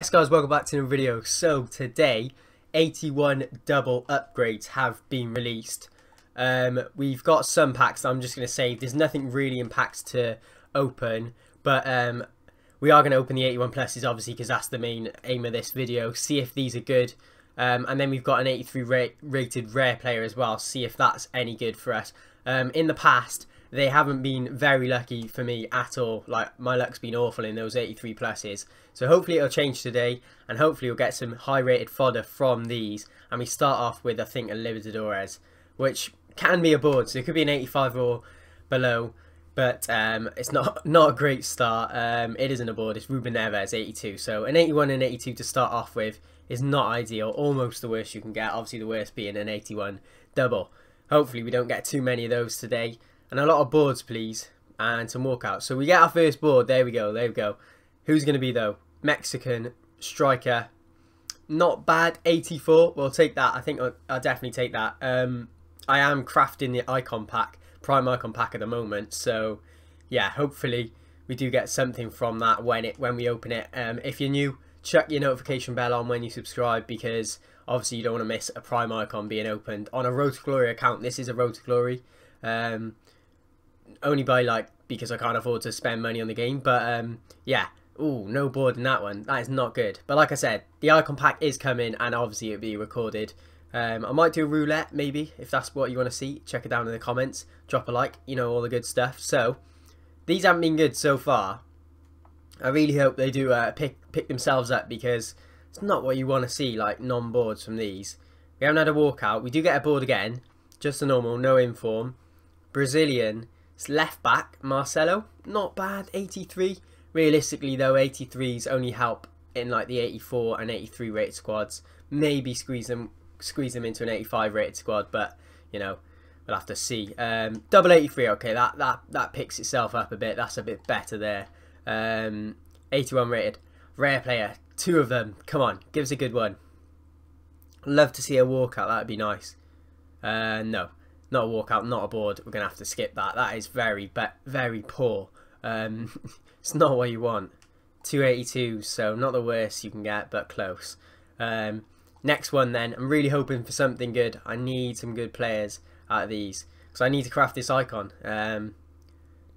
Yes guys, welcome back to another video. So today, 81 double upgrades have been released. Um, we've got some packs I'm just going to save. There's nothing really in packs to open, but um, we are going to open the 81 pluses obviously because that's the main aim of this video. See if these are good. Um, and then we've got an 83 ra rated rare player as well. See if that's any good for us. Um, in the past, they haven't been very lucky for me at all. Like my luck's been awful in those 83 pluses. So hopefully it'll change today, and hopefully we'll get some high-rated fodder from these. And we start off with I think a Libertadores, which can be a board, so it could be an 85 or below. But um, it's not not a great start. Um, it isn't a board. It's Ruben Neves 82. So an 81 and 82 to start off with is not ideal. Almost the worst you can get. Obviously the worst being an 81 double. Hopefully we don't get too many of those today and a lot of boards, please, and some walkouts. So we get our first board. There we go. There we go. Who's going to be, though? Mexican striker. Not bad. 84. We'll take that. I think I'll, I'll definitely take that. Um, I am crafting the icon pack, prime icon pack at the moment. So, yeah, hopefully we do get something from that when it when we open it. Um, if you're new, check your notification bell on when you subscribe because obviously you don't want to miss a prime icon being opened on a Road to Glory account. This is a Road to Glory. Um, only by like because I can't afford to spend money on the game. But um, yeah, oh no board in that one. That is not good. But like I said, the icon pack is coming, and obviously it'll be recorded. Um, I might do roulette maybe if that's what you want to see. Check it down in the comments. Drop a like. You know all the good stuff. So these haven't been good so far. I really hope they do uh, pick pick themselves up because it's not what you want to see like non boards from these. We haven't had a walkout. We do get a board again, just a normal, no inform. Brazilian it's left back, Marcelo. Not bad, 83. Realistically, though, 83s only help in like the 84 and 83 rated squads. Maybe squeeze them squeeze them into an 85 rated squad, but you know, we'll have to see. Um, double 83, okay, that, that, that picks itself up a bit. That's a bit better there. Um, 81 rated. Rare player. Two of them. Come on, give us a good one. Love to see a walkout. That would be nice. Uh, no. Not a walkout, not a board. We're going to have to skip that. That is very, very poor. Um, it's not what you want. 282, so not the worst you can get, but close. Um, next one then. I'm really hoping for something good. I need some good players out of these. Because I need to craft this icon. Um,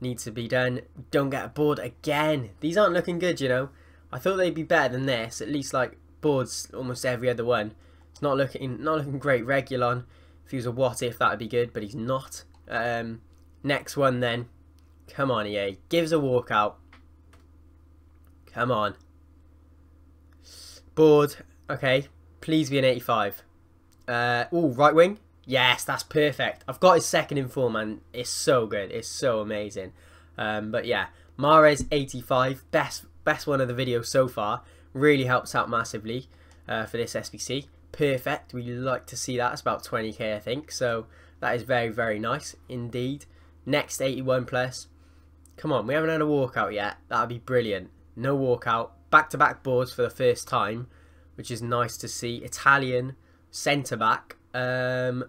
needs to be done. Don't get a board again. These aren't looking good, you know. I thought they'd be better than this. At least like boards almost every other one. It's not looking not looking great. Reguilón if he was a what if, that would be good, but he's not. Um, next one then. Come on, EA. Gives a walkout. Come on. Board. Okay. Please be an 85. Uh, oh, right wing. Yes, that's perfect. I've got his second in form, and it's so good. It's so amazing. Um, but yeah, Mahrez 85, best best one of the video so far. Really helps out massively uh, for this SBC perfect. We like to see that. It's about 20k, I think. So that is very, very nice indeed. Next 81 plus. Come on, we haven't had a walkout yet. That would be brilliant. No walkout. Back-to-back -back boards for the first time, which is nice to see. Italian centre back. Um,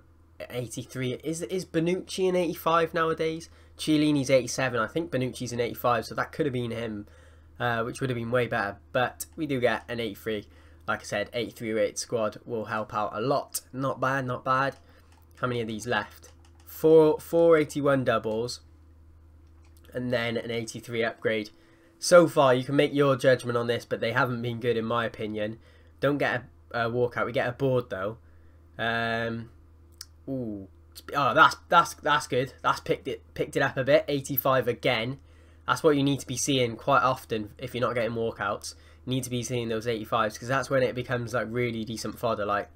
83. Is is Bonucci in 85 nowadays? Chiellini's 87. I think Bonucci's in 85, so that could have been him, uh, which would have been way better. But we do get an 83 like I said, 838 squad will help out a lot. Not bad, not bad. How many of these left? Four, 481 doubles and then an 83 upgrade. So far, you can make your judgment on this, but they haven't been good in my opinion. Don't get a, a walkout. We get a board though. Um, ooh, oh, that's that's that's good. That's picked it picked it up a bit. 85 again. That's what you need to be seeing quite often if you're not getting walkouts need to be seeing those 85s because that's when it becomes like really decent fodder like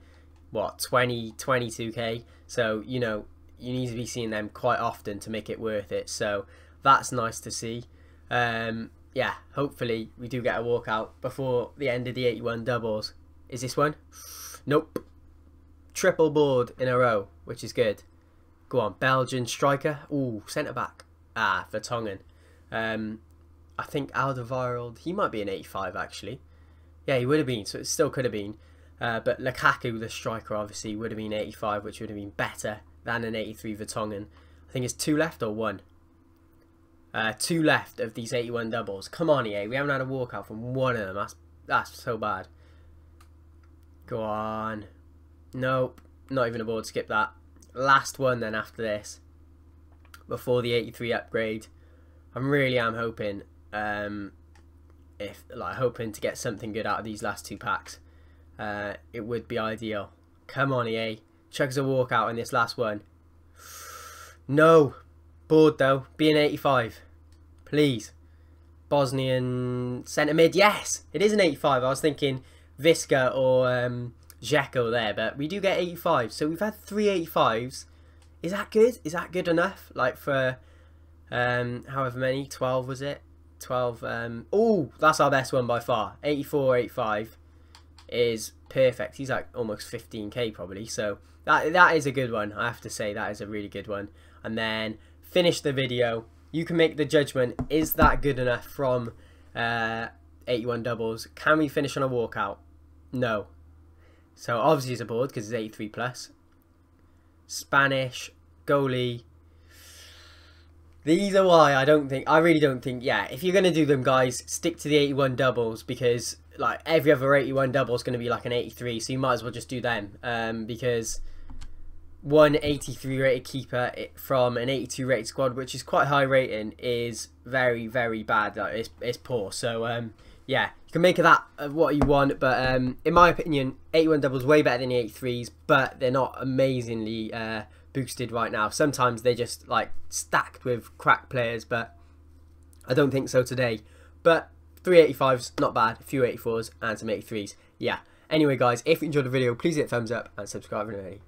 what 20 22k so you know you need to be seeing them quite often to make it worth it. So that's nice to see. Um, yeah hopefully we do get a walkout before the end of the 81 doubles. Is this one? Nope. Triple board in a row which is good. Go on Belgian striker. Ooh, centre back. Ah for Vertonghen. Um, I think Alderweireld, he might be an 85 actually. Yeah, he would have been, so it still could have been. Uh, but Lukaku, the striker, obviously would have been 85, which would have been better than an 83 Vertonghen. I think it's two left or one. Uh, two left of these 81 doubles. Come on, EA. We haven't had a walkout from one of them. That's That's so bad. Go on. Nope. Not even a board. Skip that. Last one then after this. Before the 83 upgrade. I'm really am hoping um, if like hoping to get something good out of these last two packs. Uh, it would be ideal. Come on, EA. Chuck us a walkout in this last one. No. bored though. Being 85. Please. Bosnian centre mid. Yes, it is an 85. I was thinking Visca or um, there, but we do get 85. So we've had three 85s. Is that good? Is that good enough? Like for um, however many? 12 was it? 12. Um, oh, that's our best one by far. 84, 85 is perfect. He's like almost 15k probably. So that that is a good one. I have to say that is a really good one. And then finish the video. You can make the judgment. Is that good enough from uh, 81 doubles? Can we finish on a walkout? No. So obviously it's a board because it's 83 plus. Spanish goalie. These are why I don't think I really don't think yeah if you're gonna do them guys stick to the 81 doubles because like every other 81 double is going to be like an 83 so you might as well just do them um, because one 83 rated keeper from an 82 rated squad which is quite high rating is very very bad like, it's, it's poor so um, yeah you can make of that what you want but um, in my opinion 81 doubles way better than the 83s but they're not amazingly uh, boosted right now sometimes they're just like stacked with crack players but I don't think so today but 385s, not bad. A few 84s and some 83s. Yeah. Anyway, guys, if you enjoyed the video, please hit thumbs up and subscribe you're